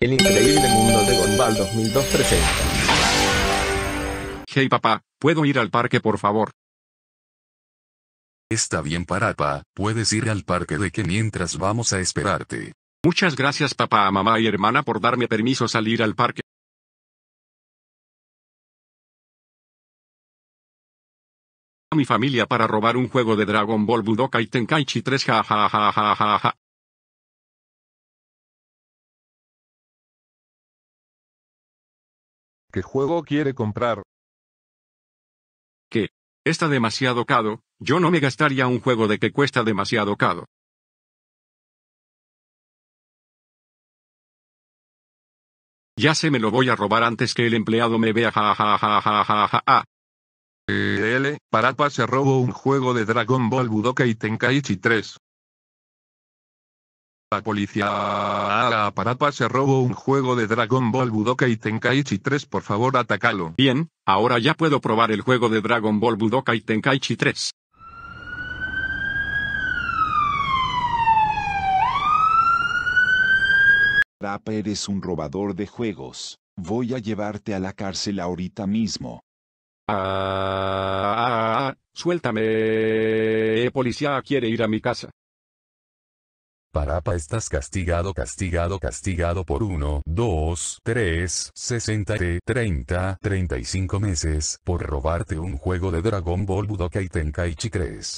El increíble mundo de Gumball 2002 presenta. Hey papá, ¿puedo ir al parque por favor? Está bien Parapa, puedes ir al parque de que mientras vamos a esperarte. Muchas gracias papá, mamá y hermana por darme permiso salir al parque. A mi familia para robar un juego de Dragon Ball Budokai Tenkaichi 3 ja ja ja ja ja ja. ¿Qué juego quiere comprar? ¿Qué? Está demasiado caro, yo no me gastaría un juego de que cuesta demasiado caro. Ya se me lo voy a robar antes que el empleado me vea ja ja ja ja ja ja ja. L, Parapa se robó un juego de Dragon Ball Budokai Tenkaichi 3. La policía... Ah, Parapa se robó un juego de Dragon Ball Budokai Tenkaichi 3 por favor atacalo. Bien, ahora ya puedo probar el juego de Dragon Ball Budokai Tenkaichi 3. Parapa eres un robador de juegos. Voy a llevarte a la cárcel ahorita mismo. Ah, ah, ah, suéltame. El policía quiere ir a mi casa. Parapa estás castigado castigado castigado por 1, 2, 3, 60, 30, 35 meses por robarte un juego de Dragon Ball Budokai Tenkaichi 3.